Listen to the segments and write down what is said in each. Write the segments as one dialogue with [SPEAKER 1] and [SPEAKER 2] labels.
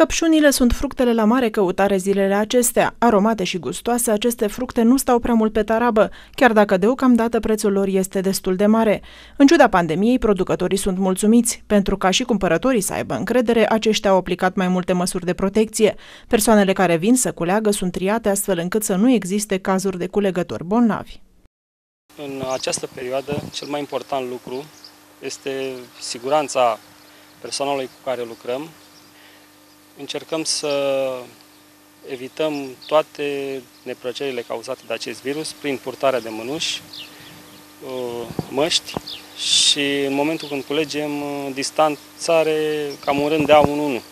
[SPEAKER 1] Căpșunile sunt fructele la mare căutare zilele acestea. Aromate și gustoase, aceste fructe nu stau prea mult pe tarabă, chiar dacă deocamdată prețul lor este destul de mare. În ciuda pandemiei, producătorii sunt mulțumiți. Pentru ca și cumpărătorii să aibă încredere, aceștia au aplicat mai multe măsuri de protecție. Persoanele care vin să culeagă sunt triate astfel încât să nu existe cazuri de culegători bolnavi.
[SPEAKER 2] În această perioadă, cel mai important lucru este siguranța personalului cu care lucrăm, încercăm să evităm toate neplăcerile cauzate de acest virus prin purtarea de mânuși, uh, măști și în momentul când culegem uh, distanțare cam un rând de A 1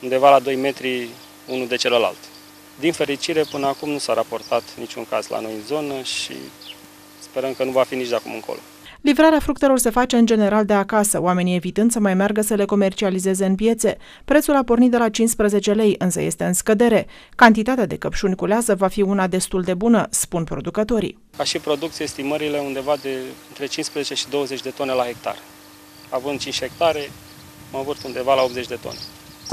[SPEAKER 2] undeva la 2 metri unul de celălalt. Din fericire, până acum nu s-a raportat niciun caz la noi în zonă și sperăm că nu va fi nici de acum încolo.
[SPEAKER 1] Livrarea fructelor se face în general de acasă, oamenii evitând să mai meargă să le comercializeze în piețe. Prețul a pornit de la 15 lei, însă este în scădere. Cantitatea de căpșuni culează va fi una destul de bună, spun producătorii.
[SPEAKER 2] Ca și producție, estimările undeva de între 15 și 20 de tone la hectar. Având 5 hectare, mă vârt undeva la 80 de tone.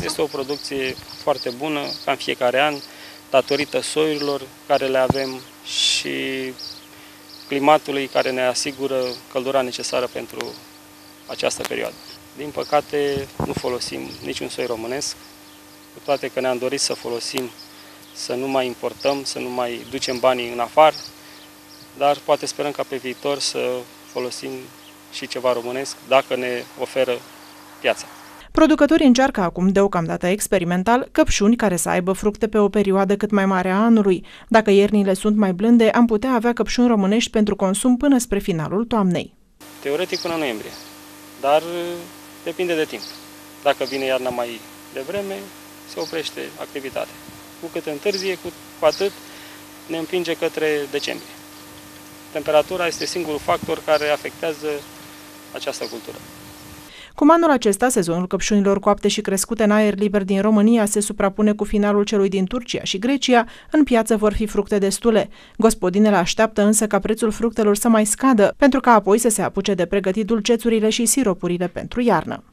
[SPEAKER 2] Este o producție foarte bună, ca în fiecare an, datorită soiurilor care le avem și climatului care ne asigură căldura necesară pentru această perioadă. Din păcate, nu folosim niciun soi românesc, cu toate că ne-am dorit să folosim, să nu mai importăm, să nu mai ducem banii în afară, dar poate sperăm ca pe viitor să folosim și ceva românesc dacă ne oferă piața.
[SPEAKER 1] Producătorii încearcă acum, deocamdată experimental, căpșuni care să aibă fructe pe o perioadă cât mai mare a anului. Dacă iernile sunt mai blânde, am putea avea căpșuni românești pentru consum până spre finalul toamnei.
[SPEAKER 2] Teoretic până noiembrie, dar uh, depinde de timp. Dacă vine iarna mai devreme, se oprește activitatea. Cu cât întârzie, cu atât ne împinge către decembrie. Temperatura este singurul factor care afectează această cultură.
[SPEAKER 1] Cum anul acesta, sezonul căpșunilor coapte și crescute în aer liber din România se suprapune cu finalul celui din Turcia și Grecia, în piață vor fi fructe destule. Gospodinele așteaptă însă ca prețul fructelor să mai scadă, pentru ca apoi să se apuce de pregătit dulcețurile și siropurile pentru iarnă.